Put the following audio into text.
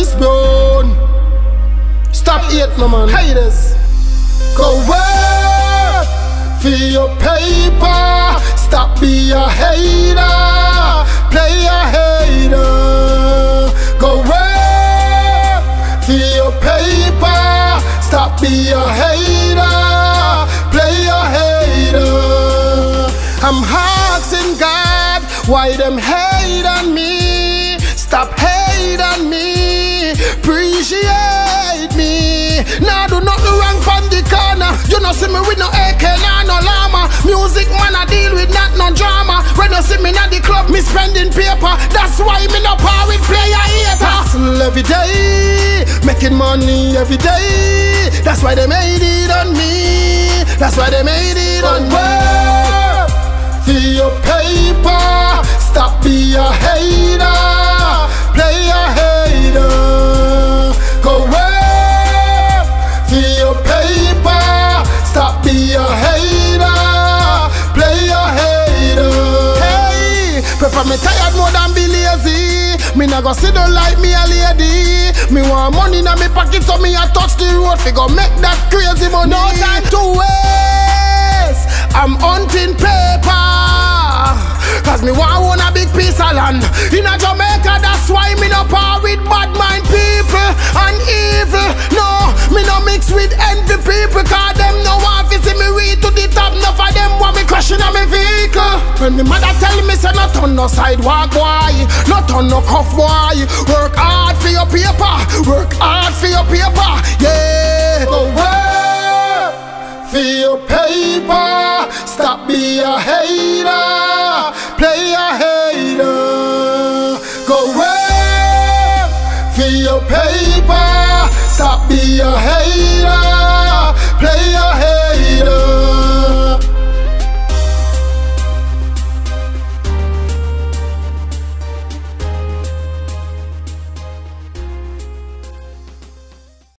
Beres Brown. Stop hate, my man. Haters. Go work for your paper. Stop be a hater. Play a hater. Go work for your paper. Stop be a hater. Play a hater. I'm asking God why them hate on me. Stop hate on me. Appreciate me. Now do nothing wrong from the corner. You know see me with no AK, nah, no llama. Music man I deal with not no drama. When you see me at the club, me spending paper. That's why me no power with player hater. Hustle every day, making money every day. That's why they made it on me. That's why they made it on me. For your paper, stop be a hater. Me tired more than be lazy. Me nah go sit down like me a lady. Me want money in me pocket so me a touch the road. Fi go make that crazy money. No time to waste. I'm hunting paper. Cause me want own a big piece of land In a Jamaica, that's why me no par with bad mind people And evil, no Me no mix with envy people Cause them no want to see me reach to the top Enough of them want me crashing on me vehicle When me mother tell on no sidewalk boy. Not on no cuff boy. Work hard for your paper. Work hard for your paper. Yeah Go work for your paper. Stop be a hater. Play a hater. Go work for your paper. Stop be a hater